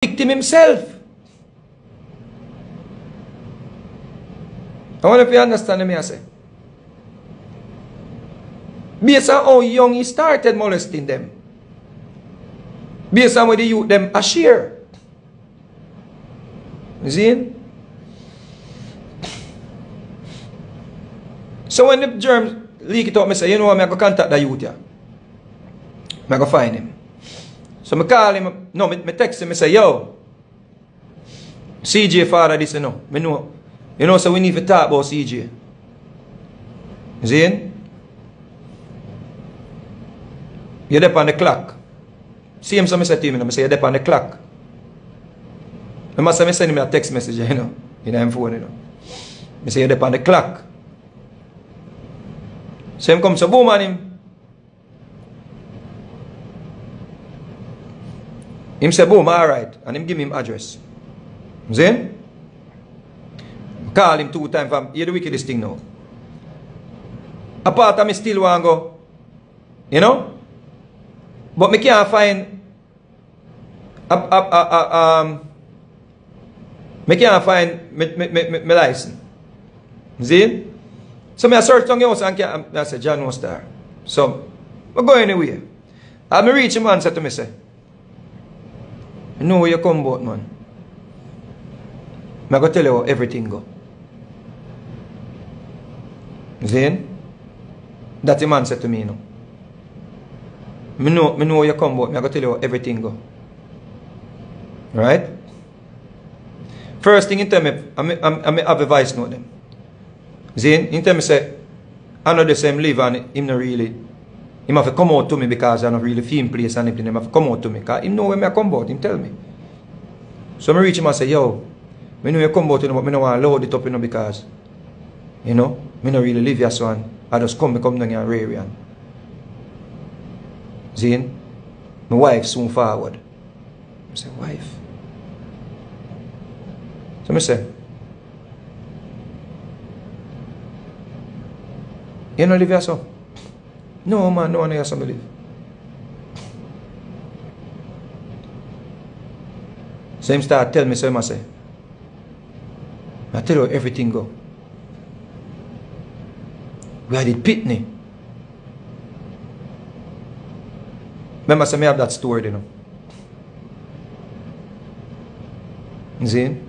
victim himself. I wonder if you understand me, I say. Based on how young he started molesting them. Based on what the youth them a share. You see? So when the germs leak it out, I say, you know what, I'm going to contact the youth here. I'm going to find him. מקהל עם... לא, מטקסט מסיור. CJ fara disse não, mas não. Eu não sei o nível tá bom CJ. Zien? Eu depende de clock. Sim, só me sei time, mas eu depende de clock. Mas massa me send me a text message, you know, in my phone, you know. Me say eu depende de clock. Sem como se bom anim. And him give me him address. You see? Call him two times from, you're the wickedest thing now. Apart me still want go, you know? But me can't find, a, a, a, um, me can't find me, me, me, me, me license. See? So me I search your house and can, I say, John was there. So, I go anywhere. Me reach him say to me, say, I know where you come about, man. I'm going to tell you how everything go. Then, that the man said to me, you know. I know, I know where you come about. I'm going to tell you how everything go. Right? First thing in tell me, I am have a voice note them. Zane, in tell me say, I know the same live and him not really, have to come out to me because I not really feel in place and have to come out to me because him know where I come about, him tell me. So I reach him and say, yo, me know you come about, you know, but me don't want to load it up, you know, because, you know, me not really live here, so I just come, me come down here and rear and. Zane, my wife soon forward. I say, wife. So I say, You don't live here, so? No man, no one else I believe. So him start tell me, so him I say, I tell you everything go. We had it pitney. Remember, so me have that story, you know. You see? Me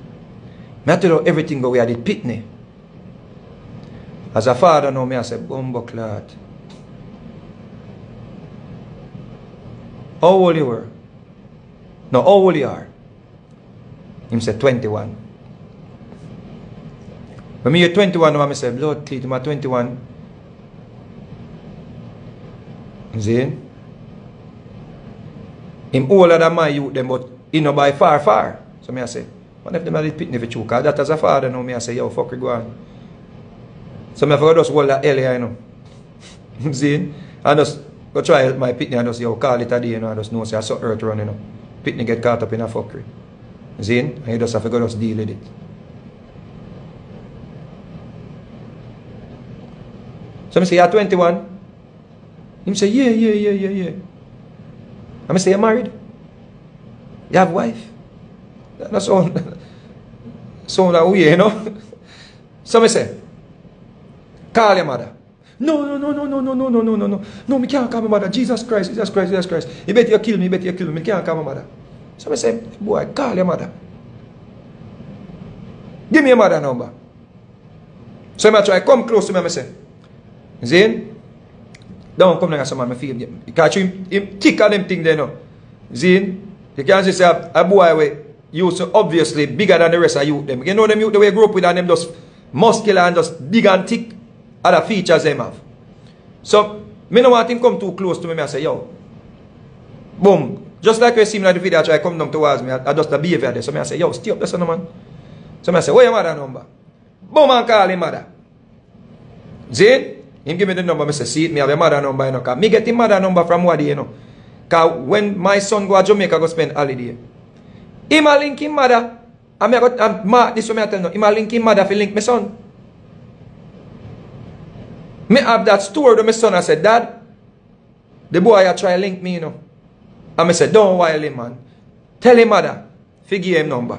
I tell you everything go, we had it pitney. As a father now, me I say, bumbo clot. Old you were? No, old you are? Him say 21. When me you're 21, I say, Lord, clean my 21. See? Him older than my youth, them, but he no by far, far. So me I say, what if them pitney for true? Because that as a father now, me I say, yo, fuck you, go on. So me forgot just hold that here, you know. See? I just Go try my pitney and just yo, call it a day, you know, and just know say I suck earth running you know. Pitney get caught up in a fuckery. Zin, and you just have to go just deal with it. So I say, you're 21? Him say, yeah, yeah, yeah, yeah, yeah. And I say, you're married? You have wife? That sound, sound that weird, you know? So I say, call your mother. No, no, no, no, no, no, no, no, no, no, no. No, me can't my mother. Jesus Christ, Jesus Christ, Jesus Christ. You bet you kill me, you bet you kill me. Me can't my mother. So I say, boy, call your mother. Give me your mother number. So I try come close to me and I say, Zane, don't come down someone, I feel him. Because him, him thick on them thing there now. Zane, you can't say a, a boy way you so obviously bigger than the rest of you them. You know them youth the way grow up with and them just muscular and just big and thick other features them have. So me no want him come too close to me, I say, yo. Boom. Just like we see in the video, I try come down towards me. I, I just the behavior there. So me I say, yo, stay up there, son man. So me I say, where your mother number? Boom and call him mother. Zane, him give me the number, I say, see it, me have your mother number, you know. Cause me get him mother number from Wadi, you know. Cause when my son go to Jamaica go spend holiday, him a link him mother. And me and ma this way me I tell no, him a link him mother for link my son. Me have that story to my son. I said, Dad, the boy I try link me, you know. And I said, don't wile him, man. Tell him mother, figure him number.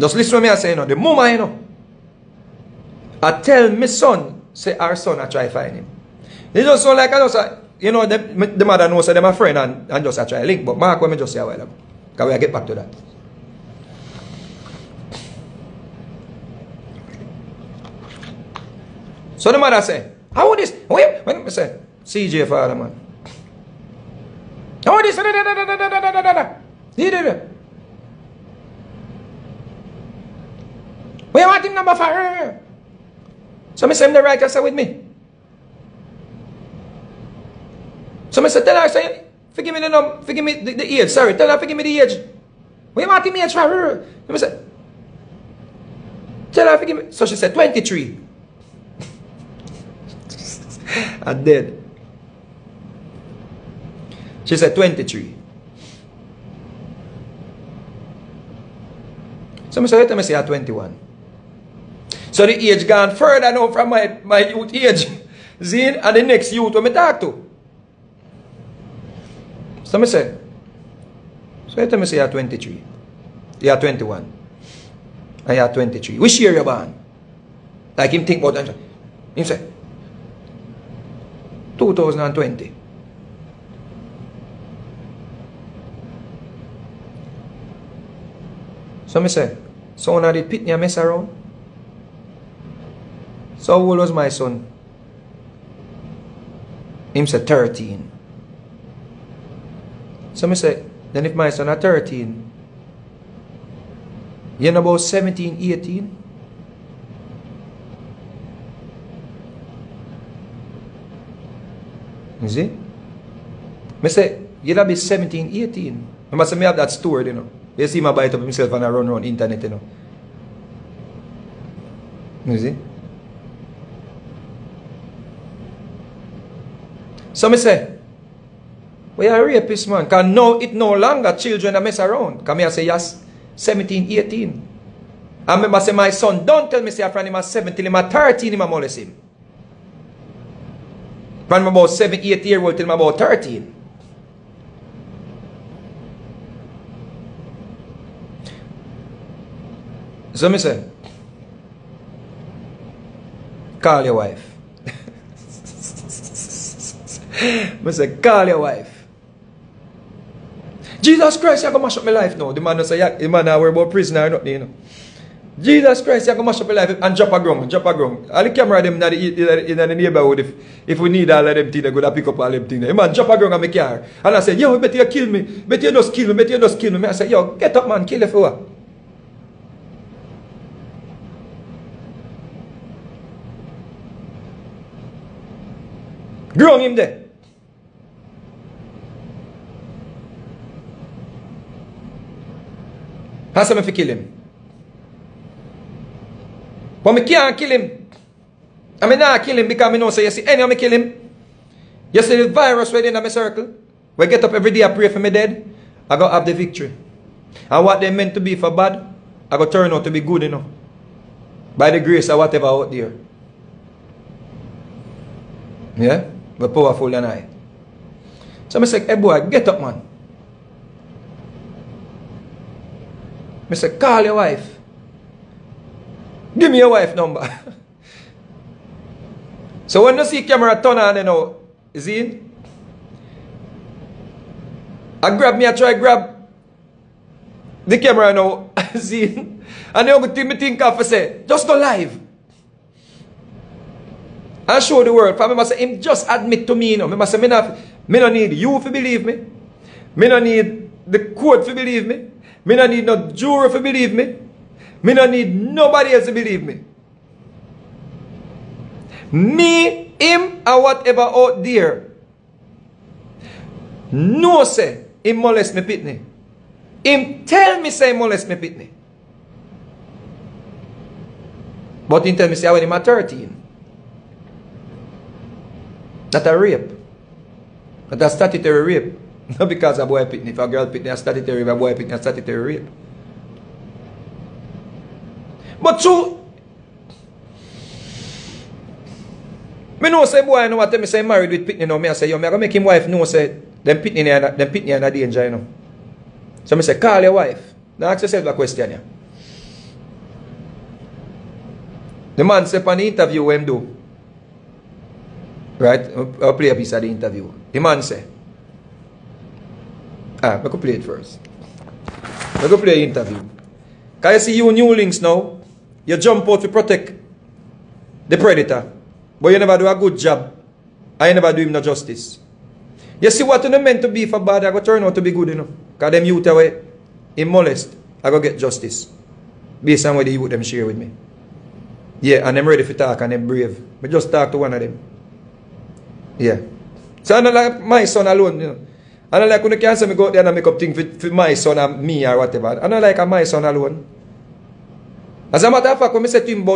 Just listen to me I say, you know, the moment, you know. I tell my son, say our son I try find him. They just sound like I just, uh, you know, the, the mother knows that they're my friend and, and just I try link. But Mark, when me just say a while ago. Can we get back to that? So say, how this? Wait, I say, CJ father man. How this? Da, da, da, da, da, da, da, da, da, da. Where want him number five? Eh, eh, eh. So me say him the right say with me. So me say tell her say, forgive me the num, forgive me the, the age. Sorry, tell her forgive me the age. Where want him age for her? So me say, tell her forgive me. So she said 23. I did. She said 23. So I said, let me say ah, 21. So the age gone further now from my, my youth age. Zine, and the next youth when I talk to. So I say, so let me say you're 23. You're 21. Ah, and you're 23. Which year you born? Like him think about that. Him say, 2020. So me say, so when I did Pitney mess around. So old was my son? Him said 13. So me say, then if my son at 13, you know about 17, 18? You see? Me say, you'll be 17, 18. I must have that stored, you know. You see my it up himself and I run around internet, you know. You see? So me say, we are rapist man. Because now it no longer children that mess around. Come here say, yes, 17, 18. I remember say, my son, don't tell me say, from him at 17, him at 13, him molest him. From about 7, 8 year old till about 13. So me say, call your wife. me say, call your wife. Jesus Christ, you're going to mash up my life now. The man say, yeah, the man not worry about prison or nothing, you know. Jesus Christ, going to mash up my life and drop a ground, drop a ground. All the camera them in the, in the neighborhood, if, if we need all of them things, they to pick up all them things. Man drop a ground on my car. And I say, yo, better you kill me. Better you just kill me. Better you just kill me. I say, yo, get up man, kill you for what? Ground him there. How some if kill him? But me can't kill him. I mean not kill him because I know say you see any of me kill him. You see the virus right in my circle. We get up every day I pray for me dead. I go have the victory. And what they meant to be for bad, I go turn out to be good enough. By the grace of whatever out there. Yeah? But powerful than I. So I say, hey boy, get up man. I say, call your wife. Give me your wife number. so when you see camera turn on, you know, it? I grab me, I try grab the camera now, see? And then I me think of say, just go live. And show the world. For me say, him just admit to me, you know. Say, me not, me not need you to believe me. Me not need the court to believe me. Me not need no jury to believe me. Me don't need nobody else to believe me. Me, him, or whatever out there. No say, him molest me pitney. Him tell me say molest me pitney. But him tell me say when him at 13. Not a rape. Not a statutory rape. Not because a boy pitney. If a girl pitney a statutory rape, a boy pitney a statutory rape. Botsou. Me nou se boy nou a tell me say married with pitney nou. Me a say yo, me a go make him wife nou say dem pitney na dem pitney na danger you know. So me say call your wife. Then ask yourself a question ya. Yeah. The man say pan the interview him do. Right? I'll play a piece of the interview. The man say. Ah, I could play it first. I could play the interview. Can you see you new links now? You jump out to protect the predator. But you never do a good job. I never do him no justice. You see what you meant to be for bad, I go turn out to be good, you know. Because them youth away, in molest, I go get justice. Based on what the youth them share with me. Yeah, and I'm ready for talk and them brave. But just talk to one of them. Yeah. So I don't like my son alone, you know. I don't like when you can say me go out there and make up things for, for my son and me or whatever. I don't like my son alone.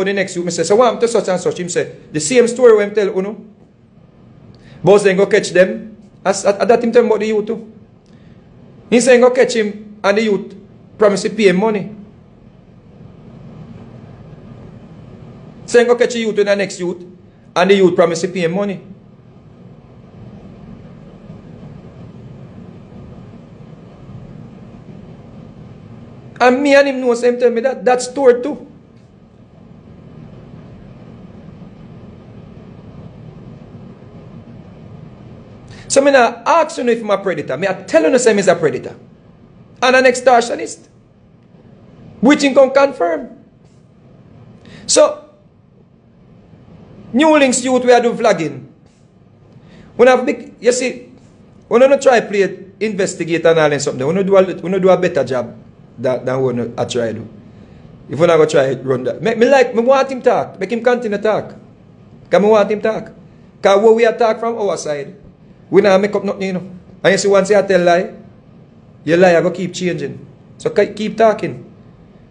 The next youth, I say, so what to such and such? Him say, the same story when I tell you, know. Boss then go catch them. As, at, at that him tell about the youth too. He saying go catch him and the youth promise to pay him money. Saying go catch youth in the next youth and the youth promise to pay him money. And me and him know same me that that's story too. So me not ask you if I'm a predator. Me I tell you say I'm a predator. And an extortionist. Which you can confirm. So, New Links youth we are do vlogging. When I've big, you see, when you try to play investigate and all and something, when you do a, when I do a better job than, than when I try do. If when I go try to run that. Me, me like, me want him talk. Make him continue to talk. Because me want him talk. Because what we attack from our side, we not make up nothing, you know. And you see once you tell lie, your lie I go keep changing. So keep talking.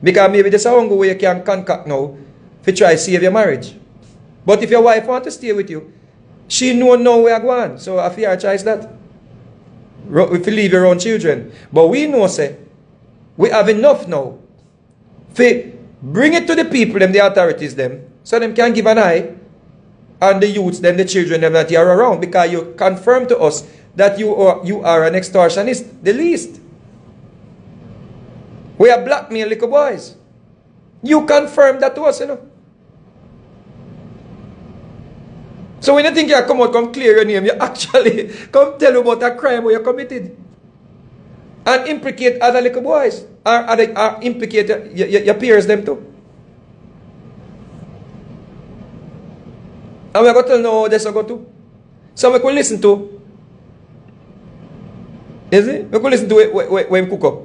Because maybe there's a hunger where you can concoct now to try to save your marriage. But if your wife want to stay with you, she know now where go on. So I fear choice that. If you leave your own children. But we know say, we have enough now. To bring it to the people, them, the authorities, them, so them can give an eye and the youths, then the children them that you are around, because you confirm to us that you are, you are an extortionist, the least. We are blackmail little boys. You confirm that to us, you know. So when you think you come out, come clear your name, you actually come tell about a crime you committed. And implicate other little boys. Or, or, or implicate your, your, your peers them too. And we're going to tell now this go to. So we could listen to. Is it? We could listen to it when we cook up.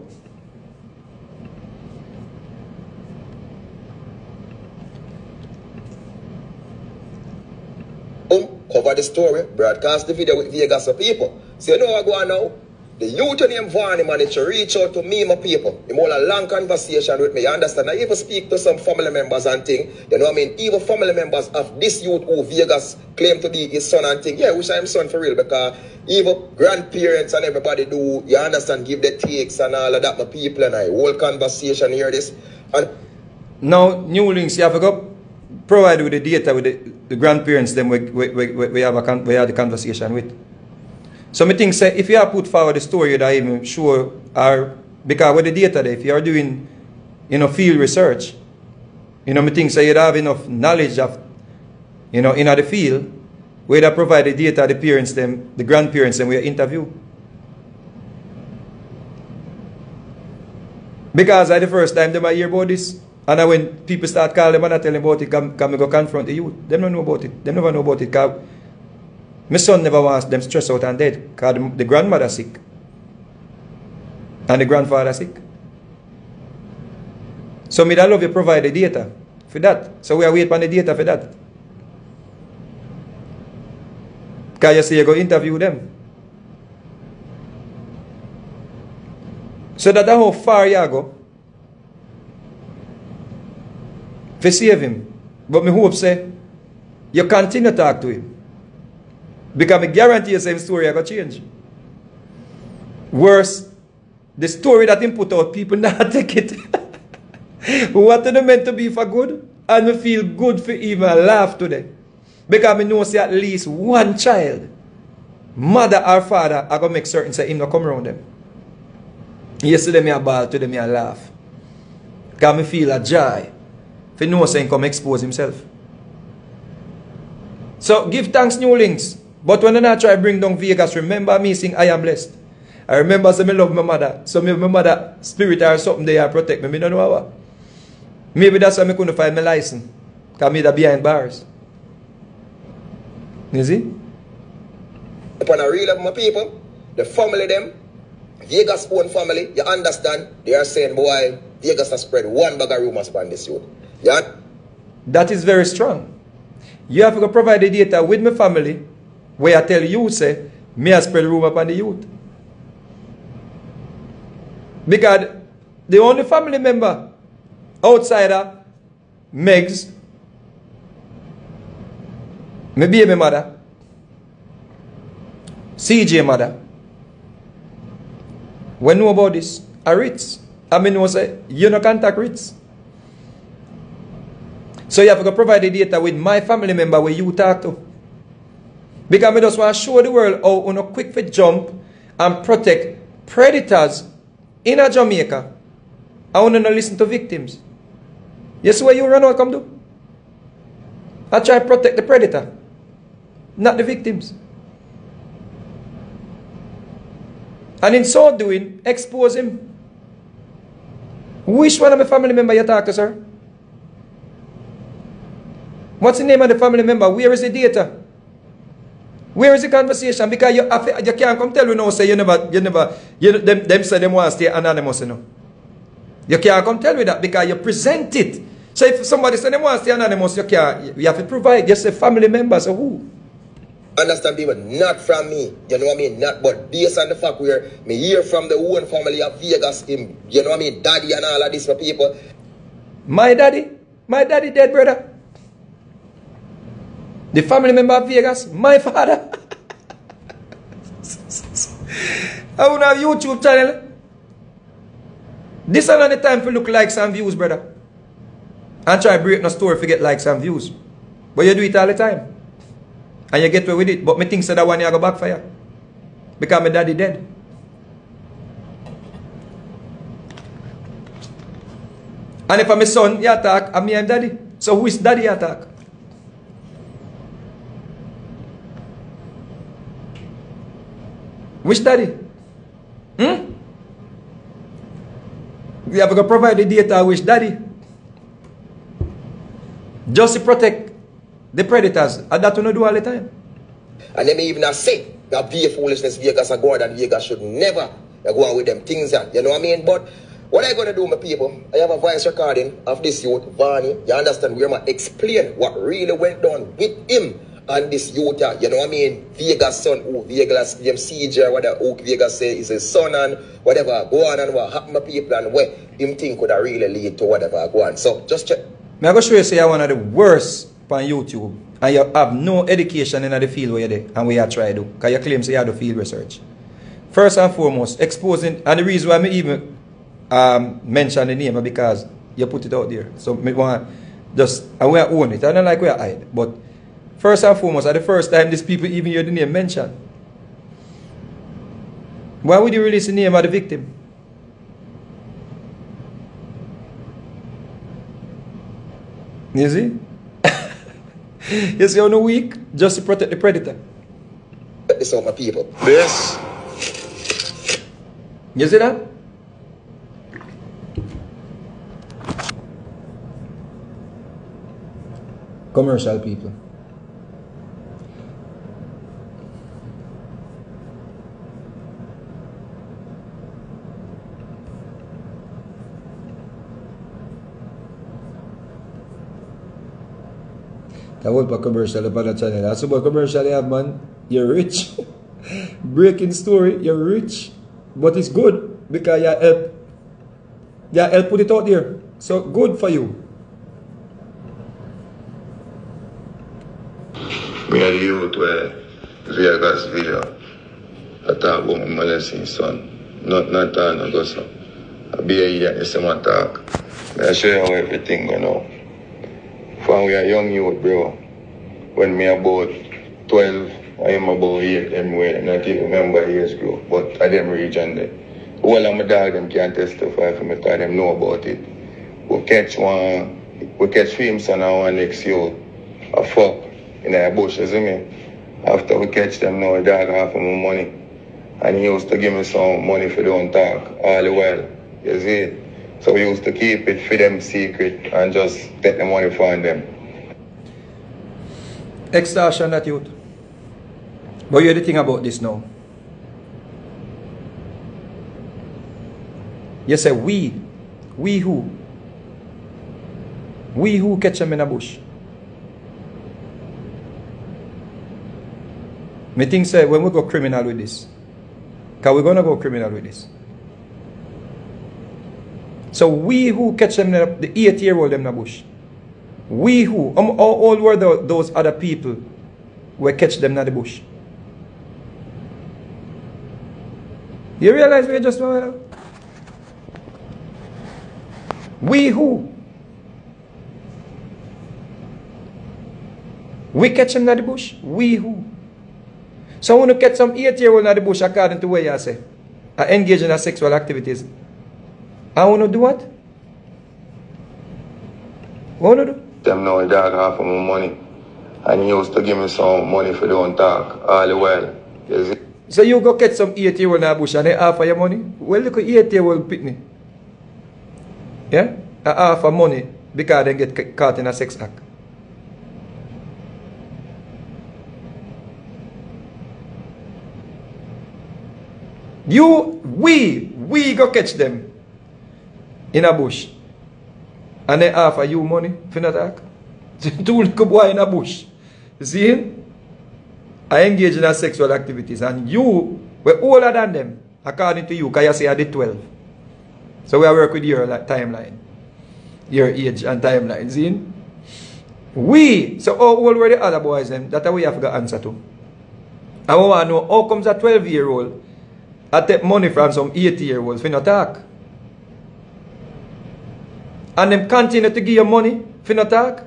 Um cover the story, broadcast the video with Vegas of people. So you know what going on now? The youth name Varney man, to reach out to me, my people. You want a long conversation with me. You understand? I even speak to some family members and thing. You know what I mean? Even family members of this youth who Vegas claim to be his son and thing. Yeah, wish I'm son for real because even grandparents and everybody do, you understand, give the takes and all of that, my people and I. Whole conversation, hear this. And now, new links, you have to go provide with the data with the, the grandparents them we, we, we, we, have a, we the conversation with. So me think say if you put forward the story that I'm sure are because with the data there, if you are doing you know field research, you know me think say you have enough knowledge of you know in the field where they provide the data the parents them the grandparents them we interview. Because I the first time them I hear about this. And when people start calling them and I tell them about it, come, come go confront the youth. Them don't know about it. They never know about it. My son never wants them stressed out and dead because the, the grandmother sick. And the grandfather sick. So me that love you provide the data for that. So we are waiting for the data for that. Because you say you go interview them. So that how far you go to save him. But me hope say you continue to talk to him. Because I guarantee you same story I got change. Worse, the story that him put out, people not take it. what are they meant to be for good? And me feel good for even laugh today. Because I know say at least one child mother or father going to make certain say him not come around them. Yesterday me a ball, today me a laugh. Because me feel a joy. You know saying come expose himself. So give thanks new links. But when I try bring down Vegas, remember me saying I am blessed. I remember say me love my mother. So me my mother spirit or something there protect me. Me don't know how. Maybe that's why I couldn't find my license. Because me that behind bars. You see? Upon a real of my people, the family them, Vegas own family, you understand? They are saying, boy, Vegas has spread one bag of rumors upon this youth. Yeah? That is very strong. You have to provide the data with my family where I tell you, say, me I spread rumor upon the youth. Because the only family member outsider, Megs, my baby mother, CJ mother, when know about this, a Ritz. I mean, was say, you no contact Ritz. So you have to provide the data with my family member where you talk to. Because I just want to show the world how on a quick fit jump and protect predators in a Jamaica. I want to listen to victims. Yes, where you run out come do? I try to protect the predator, not the victims. And in so doing, expose him. Which one of my family member you talk to, sir? What's the name of the family member? Where is the data? Where is the conversation? Because you, you can't come tell me now say you never, you never, you, them, them say them want to stay anonymous, you know. You can't come tell me that because you present it. So if somebody say them want to stay anonymous, you can't, you have to provide, you say family members so who? Understand people, not from me. You know what I mean? Not but based on the fact where me hear from the own family of Vegas, him, you know what I mean, daddy and all of this for people. My daddy? My daddy dead, brother. The family member of Vegas, my father. I want have YouTube channel. This is not the time for look likes and views, brother. And try to break no story for get likes and views. But you do it all the time. And you get away with it. But me think so that one you go backfire. Because my daddy dead. And if I'm a son, you attack, I'm me and daddy. So who is daddy attack? Which study? Hmm? We have to provide the data which daddy? Just to protect the predators. And that we do all the time. And they may even say that be foolishness Vegas are going and Vegas should never go on with them things. You know what I mean? But what I gonna do, my people, I have a voice recording of this youth, Varney. You understand? We're gonna explain what really went down with him and this youth. You know what I mean? Vegas son, who Vegas, them CJ, whatever who Vegas say is his son and whatever. Go on and what happened to people and what him think could have really lead to whatever go on. So just check. Me I go show you say I one of the worst on YouTube and you have no education in the field where you're there and where you try to do. Because you claim say you have the field research. First and foremost, exposing, and the reason why I even um, mention the name because you put it out there. So me want just, and we own it. I don't like where I hide. But first and foremost, at the first time these people even hear the name mentioned. Why would you release the name of the victim? You see? you see on a week just to protect the predator. This all my people. This You see that? Commercial people. That was a commercial upon the channel. That's what commercial you have, man. You're rich. Breaking story, you're rich. But it's good because you help. You help put it out there. So good for you. me and the youth where Vegas video. I talk about my molesting son. Not not talk no go so. I be year the same talk. I show you how everything go now. From we are young youth bro. When me about 12, I am about eight them way, not even remember age group, but I them region there. All of my dog them can testify for me because them know about it. We catch one, we catch son and one next year, a fuck in the bush, you me? After we catch them now, the dog half of my money. And he used to give me some money for don't talk all the while. You see? So we used to keep it for them secret and just take the money from them. Extortion that youth. But you the about this now. You say we. We who? We who catch them in a bush. Me think say when we go criminal with this. Cause we're gonna go criminal with this. So we who catch them the eight year old them in the bush. We who, um, how old were tho- those other people who catch them in the bush? You realize we just now? We who? We catch them in the bush? We who? So when you catch some eight year old in the bush according to what you say, are engaged in sexual activities. I want to do what? What want to do? Them know the dog half of my money. And he used to give me some money for don't talk all the while. See? So you go catch some eight year old bush and they offer you money? Well, look at eight year old pitney. Yeah? I offer money because they get caught in a sex act. You, we, we go catch them in a bush. And they offer you money for not act. Two little boy in a bush. See? I engage in sexual activities and you were older than them, according to you, because you say I did 12. So we work with your timeline, your age and timeline. See? We, so how old were the other boys them? That we have got answer to. We want to know how comes a 12 year old I take money from some 80 year olds for not talk. And them continue to give you money for not talk.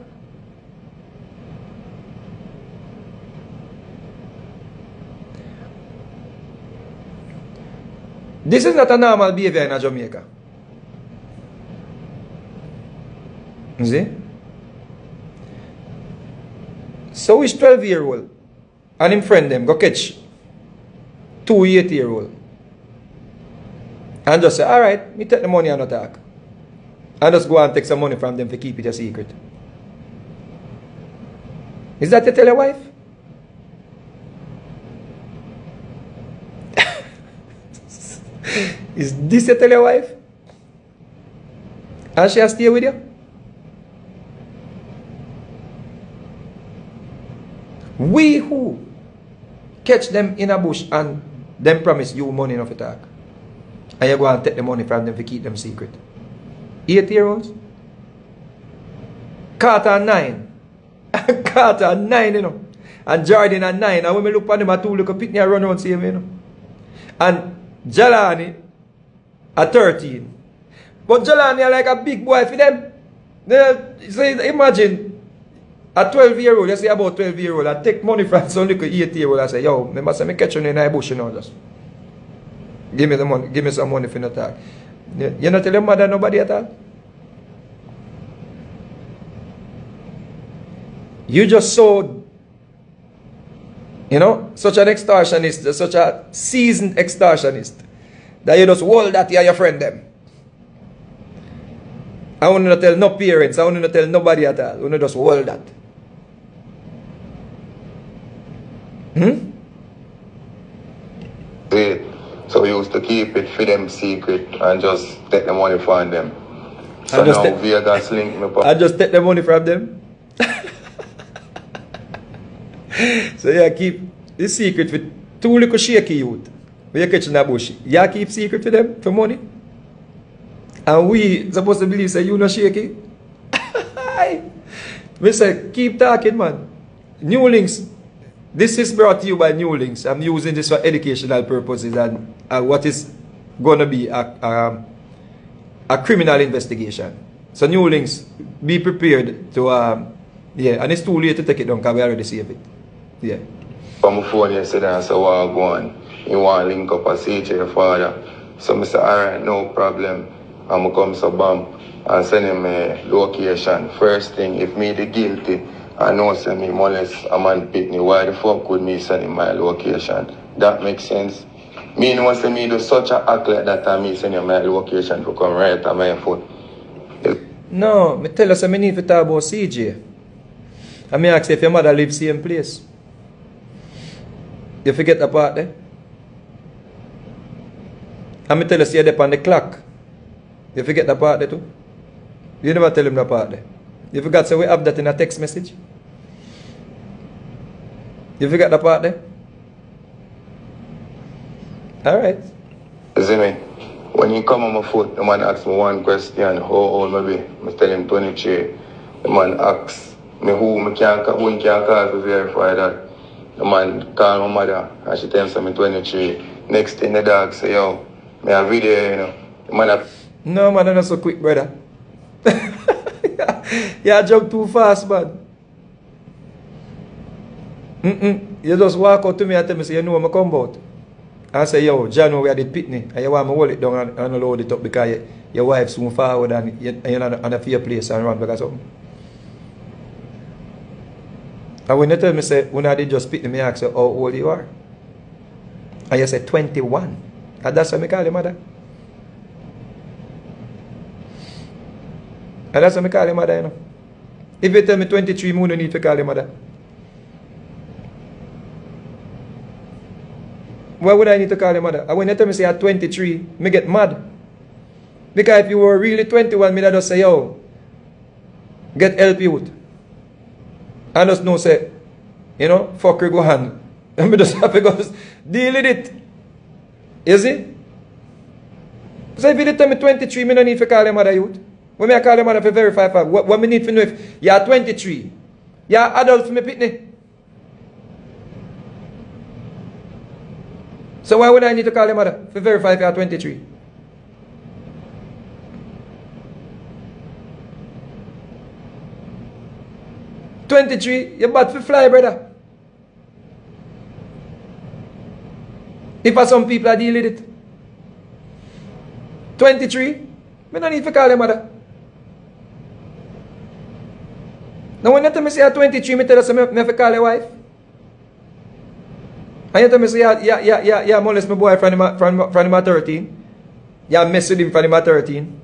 This is not a normal behavior in Jamaica. You see? So is 12 year old and him friend them go catch two 8 year old and just say, alright, me take the money and not talk. And just go and take some money from them to keep it a secret. Is that you tell your wife? Is this you tell your wife? And she has stay with you? We who catch them in a bush and them promise you money enough to talk. And you go and take the money from them to keep them secret. Eight year olds? Carter nine. Carter nine, you know. And Jordan at nine. And when we look at them, I two look a picnic and run around same, you know. And Jalani at 13. But Jalani are like a big boy for them. They, so imagine a 12 year old, you say about 12 year old, I take money from some little 8 year old, I say, yo, me must say, me catch you in the bush, you know, just. Give me the money, give me some money for no talk. You you not tell your mother nobody at all? You just so, you know, such an extortionist, such a seasoned extortionist, that you just hold that you your friend them. I want to tell no parents, I want to tell nobody at all. I want to just hold that. Hmm? See? So we used to keep it for them secret and just take the money from them. So And just now Vegas link me I just take the money from them. so yeah, keep the secret for two little shaky youth. We you catch in the bush. Yeah, keep secret for them for money. And we supposed to believe say you not shaky. we say keep talking man. New links. This is brought to you by New Links. I'm using this for educational purposes and uh, what is going to be a, a, a criminal investigation. So New Links, be prepared to, um, yeah, and it's too late to take it down because we already saved it. Yeah. from my phone yesterday and said, what go on? You want to link up a CJ your father. So I said, alright, no problem. I'm going to come to bam and send him a location. First thing, if me the guilty, I know send me molest a man pick me, why the fuck would me send him my location? That makes sense. Me know say me do such a act like that and me send him my location to come right at my foot. No, me tell us I need to talk about CJ. I me ask if your mother live same place. You forget the part there? I me tell us you're on the clock. You forget the part there too? You never tell him the part there. You forgot so we have that in a text message? You forgot the part there? Alright. Me? When you come on my foot, the man asks me one question, how old me be? I tell him 23. The man asks me who me can who he can call to verify that. The man call my mother and she tell me 23. Next thing the dog say, yo, me a video, you know. The man a No man, not so quick, brother. you jump too fast, man. Mm -mm. You just walk out to me and tell me, say, you know I'm come about. I say, yo, John, we had it pitney. And you want me to hold it down and, and load it up because you, your wife soon forward and, you, and you're not on a fair place and run back or something. And when you tell me, say, when I did just pitney, me ask you, how old you are? And you say, 21. And that's what I call your mother. And that's what I call your mother, you know. If you tell me 23, you don't need to call your mother. Why would I need to call your mother? And when you tell me say at 23, me get mad. Because if you were really 21, me just say, yo, get help you youth. And just know say, you know, fuck you go hand. And me just have to go deal with it. You see? So if you tell me 23, me no need to call your mother youth. When me I call your mother for verify what, what me need to know if you are 23. You are adult for me pitney. So why would I need to call your mother for verify if you are 23? Twenty-three, you're bad for fly, brother. If some people are deal with it. Twenty-three, me no need to call your mother. Now when you tell me say you're 23, me tell me, me have to call your wife. And you tell me, so yeah, yeah, yeah, yeah, yeah, molest my boy from him, from, from him 13. Yeah, mess with him from him 13.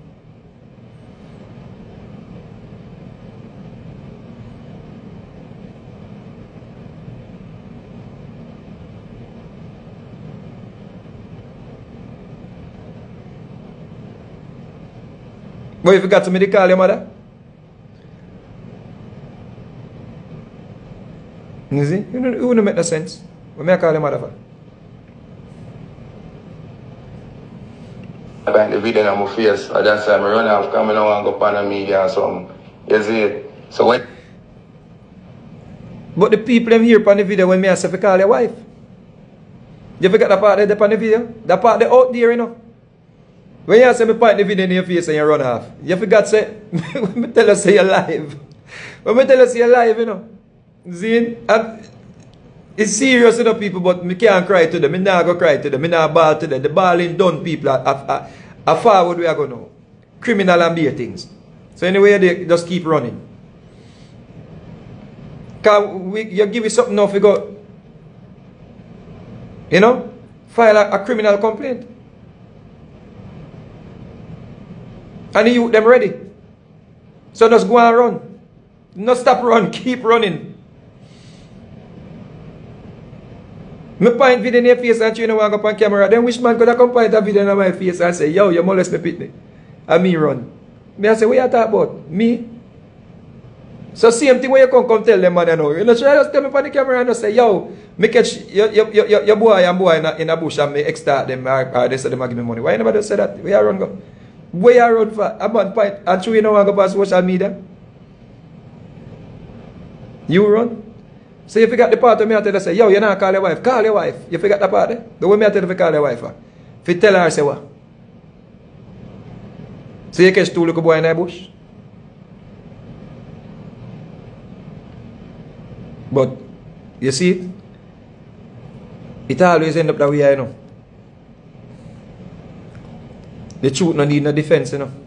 Boy, if you got somebody to call your mother. You see? You don't, it wouldn't make no sense. I call your mother for? I the video on my face. At that time, I run off coming out and go on the media or something. You see it? So what? But the people them here on the video when me I say to call your wife. You forget that part there on the video? That part there out there, you know. When you say me point the video in your face and you run off, you forgot say, me tell you say you're live. When me tell you say you're live, you know. See? And it's serious enough people, but me can't cry to them. Me not go cry to them. Me not ball to them. The balling done people are, are, are, forward we are going now. Criminal and beer things. So anyway, they just keep running. Can we, you give me something now if you go, you know, file a, a criminal complaint. And you them ready. So just go and run. No stop run, keep running. Me point video in your face and you know want go on camera. Then which man could have come point a video in my face and say, yo, you molest me pitney. And me run. Me I say, what you talk about? Me? So same thing when you come come tell them man you know. You know, try just tell me on the camera and say, yo, me catch your, your, your, your boy and boy in a, in a bush and me extort them or, or they say them give me money. Why nobody say that? Where you run go? Where you run for? A man point and you know want go past social media? You run? So you forgot the part of me I tell you say, yo, you not call your wife. Call your wife. You forgot that part, eh? The way me I tell you to call your wife, eh? If you tell her, say what? So you catch two little boy in the bush? But, you see, it? it always end up that way, you know. The truth no need no defense, you know.